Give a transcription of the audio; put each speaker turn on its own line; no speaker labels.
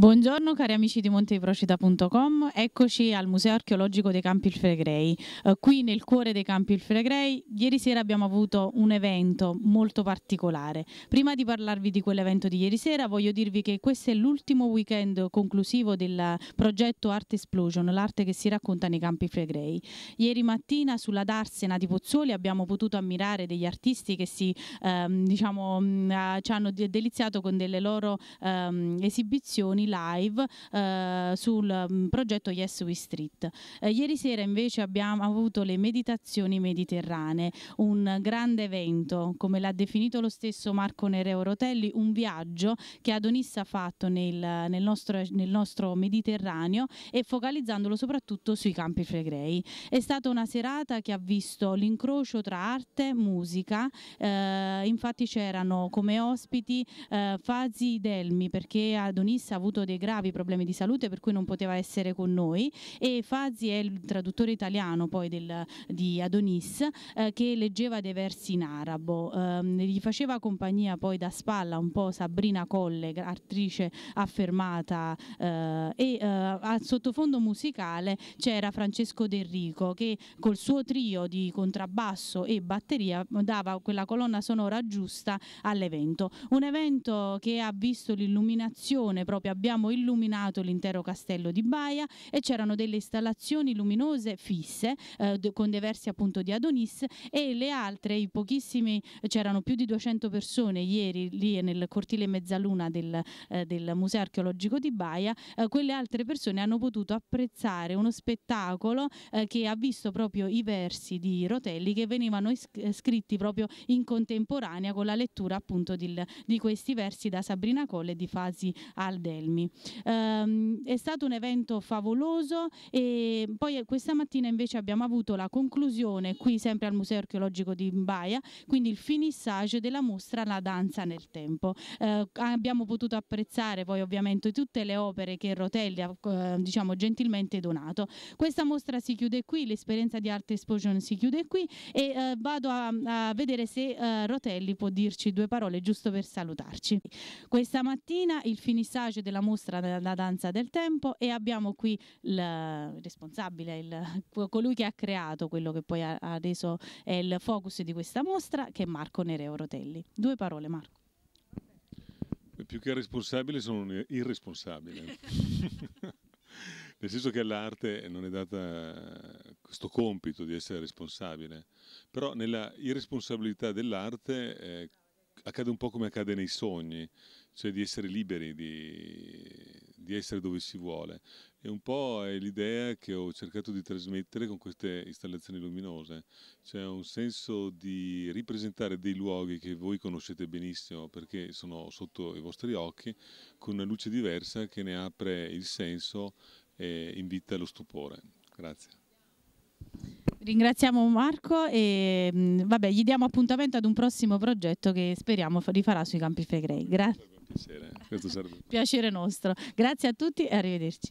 Buongiorno cari amici di monteprocita.com, eccoci al Museo Archeologico dei Campi Flegrei. Uh, qui nel cuore dei Campi Flegrei, ieri sera abbiamo avuto un evento molto particolare. Prima di parlarvi di quell'evento di ieri sera, voglio dirvi che questo è l'ultimo weekend conclusivo del progetto Art Explosion, l'arte che si racconta nei Campi Flegrei. Ieri mattina sulla Darsena di Pozzuoli abbiamo potuto ammirare degli artisti che si, um, diciamo, um, ci hanno deliziato con delle loro um, esibizioni live eh, sul mm, progetto Yes We Street. Eh, ieri sera invece abbiamo avuto le meditazioni mediterranee, un grande evento, come l'ha definito lo stesso Marco Nereo Rotelli, un viaggio che Adonissa ha fatto nel, nel, nostro, nel nostro Mediterraneo e focalizzandolo soprattutto sui campi flegrei. È stata una serata che ha visto l'incrocio tra arte, musica, eh, infatti c'erano come ospiti eh, Fazi Delmi perché Adonissa ha avuto avuto dei gravi problemi di salute per cui non poteva essere con noi e Fazi è il traduttore italiano poi del, di Adonis eh, che leggeva dei versi in arabo. Eh, gli faceva compagnia poi da spalla un po' Sabrina Colle, attrice affermata eh, e eh, a sottofondo musicale c'era Francesco De Rico che col suo trio di contrabbasso e batteria dava quella colonna sonora giusta all'evento. Un evento che ha visto l'illuminazione proprio abbiamo illuminato l'intero castello di Baia e c'erano delle installazioni luminose fisse eh, con dei versi appunto di Adonis e le altre, i pochissimi, c'erano più di 200 persone ieri lì nel cortile Mezzaluna del, eh, del Museo Archeologico di Baia, eh, quelle altre persone hanno potuto apprezzare uno spettacolo eh, che ha visto proprio i versi di Rotelli che venivano eh, scritti proprio in contemporanea con la lettura appunto di, di questi versi da Sabrina Colle e di Fasi Aldelmi. Palmi. Um, è stato un evento favoloso e poi questa mattina invece abbiamo avuto la conclusione qui sempre al Museo Archeologico di Mbaia, quindi il finissage della mostra La danza nel tempo. Uh, abbiamo potuto apprezzare poi ovviamente tutte le opere che Rotelli ha uh, diciamo gentilmente donato. Questa mostra si chiude qui, l'esperienza di Art Explosion si chiude qui e uh, vado a, a, vedere se Rotelli può dirci due parole giusto per salutarci. Questa mattina il finissage della mostra della danza del tempo e abbiamo qui il responsabile, il, colui che ha creato quello che poi adesso è il focus di questa mostra, che è Marco Nereo Rotelli. Due parole Marco.
Più che responsabile sono un irresponsabile. Nel senso che all'arte non è data questo compito di essere responsabile, però nella irresponsabilità dell'arte eh, accade un po' come accade nei sogni, cioè di essere liberi, di, di essere dove si vuole. E un po' è l'idea che ho cercato di trasmettere con queste installazioni luminose, cioè un senso di ripresentare dei luoghi che voi conoscete benissimo perché sono sotto i vostri occhi, con una luce diversa che ne apre il senso e invita allo stupore. Grazie.
Ringraziamo Marco e mm, vabbè, gli diamo appuntamento ad un prossimo progetto che speriamo rifarà sui Campi Flegrei. Grazie.
Piacere,
Piacere nostro. Grazie a tutti e arrivederci.